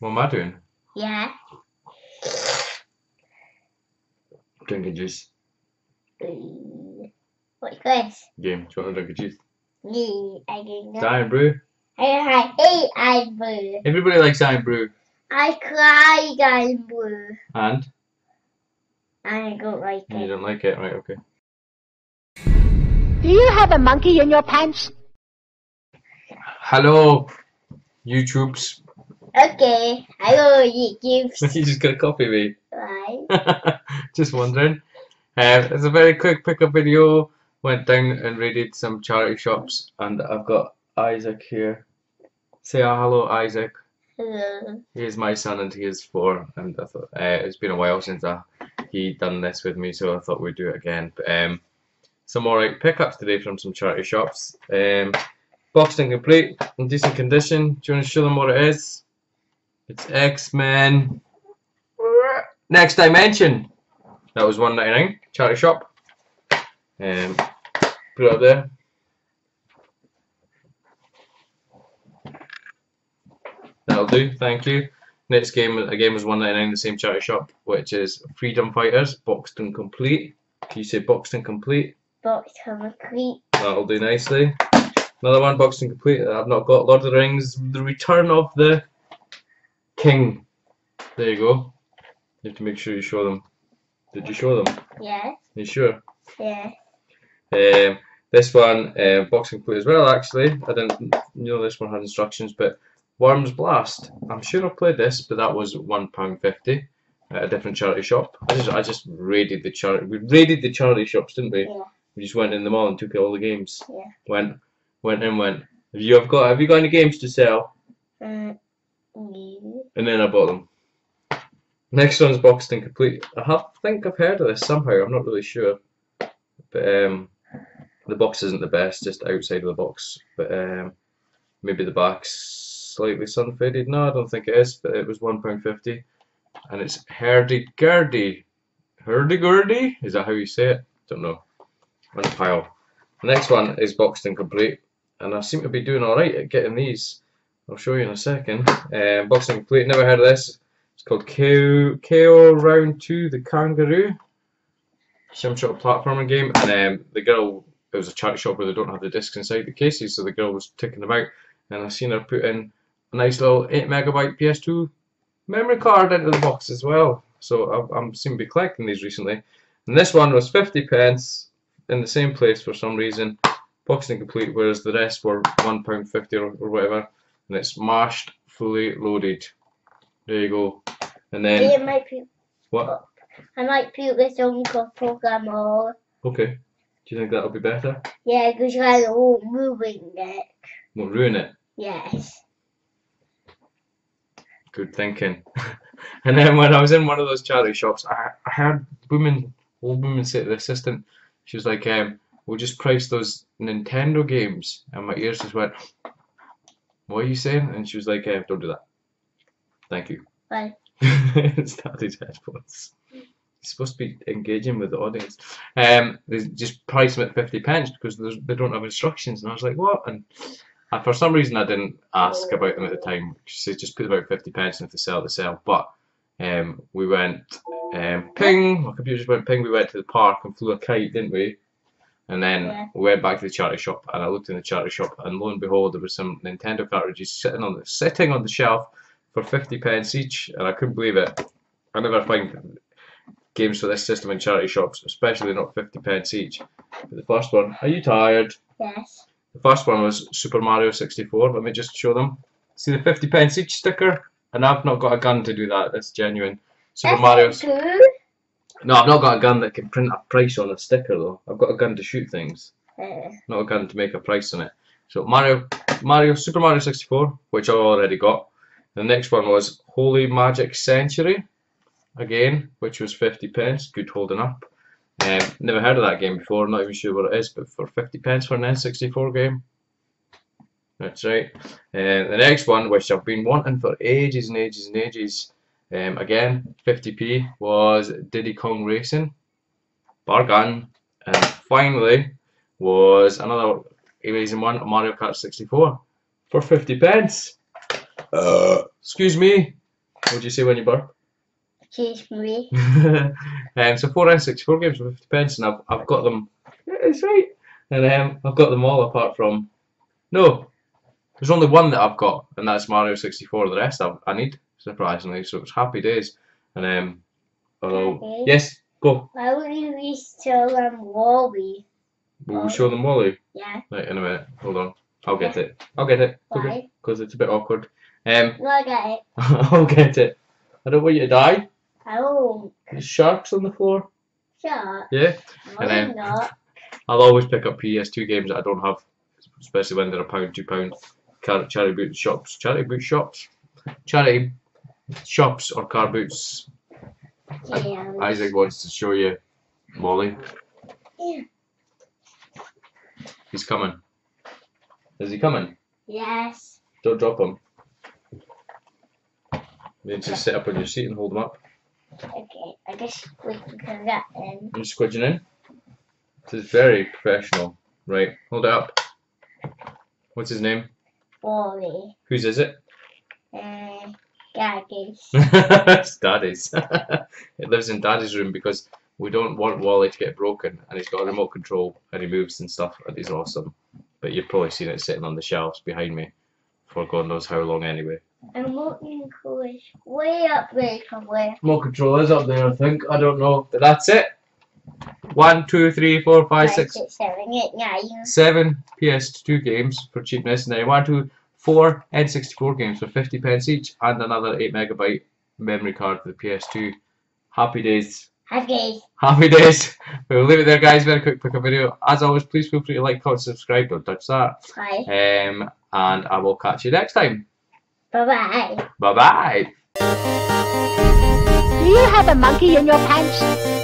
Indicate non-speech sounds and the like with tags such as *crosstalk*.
What am I doing? Yeah. Drinking juice. Mm. What's this? Game. Do you want to drink a juice? Me. I didn't know. Diet brew. I hate Irn-Bru. Everybody likes Diet brew. I cry Irn-Bru. And? I don't like You it. You don't like it? Right, okay. Do you have a monkey in your pants? Hello, YouTubes. Okay. Hello, YouTube. *laughs* you just got a copy me. Right. *laughs* just wondering. Um, it's a very quick pickup video. Went down and raided some charity shops, and I've got Isaac here. Say hello, Isaac. Hello. He is my son, and he is four. And I thought uh, it's been a while since I, he done this with me, so I thought we'd do it again. But, um, some alright pickups today from some charity shops. Um, boxed and complete, in decent condition. Do you want to show them what it is? It's X Men. Next Dimension. That was one ninety nine. Charity shop. Um, put it up there. That'll do. Thank you. Next game again was one ninety nine. The same charity shop, which is Freedom Fighters, boxed and complete. Can you say boxed and complete? Box complete. That'll do nicely. Another one, boxed and complete. I've not got Lord of the Rings, The Return of the King. There you go. You have to make sure you show them. Did you show them? Yes. you sure? Yeah. Um, this one, uh, boxing complete as well. Actually, I didn't know this one had instructions, but Worms Blast. I'm sure I've played this, but that was one pound fifty at a different charity shop. I just, I just raided the charity. We raided the charity shops, didn't we? Yeah. We just went in the mall and took all the games. Yeah. Went, went and went. Have you have got? Have you got any games to sell? Um, And then I bought them. Next one's boxed and complete. I have, think I've heard of this somehow. I'm not really sure, but um, the box isn't the best. Just outside of the box, but um, maybe the back's slightly sun faded. No, I don't think it is. But it was one pound fifty, and it's Herdy Gerdy, Herdy Gerdy. Is that how you say it? Don't know. On a pile. The next one is boxed and complete, and I seem to be doing all right at getting these. I'll show you in a second. Um, boxed and complete. Never heard of this. It's called Kao, Kao Round 2 The Kangaroo. Some sort of platforming game. And um, the girl, it was a charity shop where they don't have the discs inside the cases, so the girl was taking them out. And I seen her put in a nice little 8 megabyte PS2 memory card into the box as well. So I've, I'm seem to be collecting these recently. And this one was 50 pence in the same place for some reason. boxing complete, whereas the rest were £1.50 or, or whatever. And it's mashed, fully loaded. There you go. And I then might put, what? I might put this on the program or Okay. Do you think that'll be better? yeah, because I won't moving it. Won't ruin it. Yes. Good thinking. *laughs* and then when I was in one of those charity shops, I, I heard women, old woman say to the assistant, she was like, um, "We'll just price those Nintendo games," and my ears just went, "What are you saying?" And she was like, um, "Don't do that. Thank you." Bye. *laughs* Started headphones. You're supposed to be engaging with the audience. Um, they just price them at fifty pence because they don't have instructions, and I was like, "What?" And uh, for some reason, I didn't ask about them at the time. She said, "Just put about fifty pence, and if they sell, they sell." But um, we went um, ping. My computer just went ping. We went to the park and flew a kite, didn't we? And then Yeah. we went back to the charity shop, and I looked in the charity shop, and lo and behold, there was some Nintendo cartridges sitting on the sitting on the shelf for fifty pence each, and I couldn't believe it. I never find games for this system in charity shops, especially not fifty pence each. But the first one, are you tired? Yes. The first one was Super Mario 64. Let me just show them. See the 50 pence each sticker? And I've not got a gun to do that. That's genuine. Super That's Mario. Two. No, I've not got a gun that can print a price on a sticker though. I've got a gun to shoot things, Uh, not a gun to make a price on it. So Mario, Mario, Super Mario 64, which I already got. The next one was Holy Magic Century, again, which was 50 pence. Good holding up. Um, never heard of that game before. Not even sure what it is, but for 50 pence for an N64 game. That's right. And the next one, which I've been wanting for ages and ages and ages, um, again, 50p, was Diddy Kong Racing. Bargain. And finally was another amazing one, Mario Kart 64, for 50 pence. Uh, excuse me. What do you say when you burp? Excuse me. *laughs* um, so four N64 games for 50 pence, and I've, I've got them. Yeah, It's right. And um, I've got them all apart from. No, there's only one that I've got, and that's Mario 64. The rest I, I need, surprisingly. So it's happy days. And um, although Okay. yes, go. Why would you be still on Wally? We'll show them Wally. Yeah. Right in a minute. Hold on. I'll get it. I'll get it. Why? Because it's a bit awkward. Um, Look get it. *laughs* I'll get it. I don't want you to die. I won't. There's sharks on the floor. Shut. Yeah. No, And then- not. *laughs* I'll always pick up PS2 games that I don't have, especially when they're a pound, two pound. Charity boot shops, charity boot shops, charity shops or car boots. Yeah. Isaac wants to show you Molly. Yeah. He's coming. Is he coming? Yes. Don't drop him. You need to sit up on your seat and hold him up. Okay. I guess we can get in. You're squidging in. This is very professional. Right, hold it up. What's his name? Wally. Whose is it? Uh, Gaggies. *laughs* it's Daddy's. *laughs* it lives in Daddy's room because we don't want Wally to get broken, and he's got a remote control and he moves and stuff, and he's awesome. But you've probably seen it sitting on the shelves behind me for God knows how long anyway. And Morton is way up there somewhere. Remote control is up there, I think. I don't know, but that's it. One, two, three, four, five, six, six, seven, eight, nine. seven PS2 games for cheapness, and then one, two, four N64 games for 50 pence each, and another 8 megabyte memory card for the PS2. Happy days. Happy. days. Happy days. *laughs* We'll leave it there, guys. Very quick, quick video. As always, please feel free to like, comment, subscribe. Don't touch that. Bye. Um, and I will catch you next time. Bye bye. Bye bye. Do you have a monkey in your pants?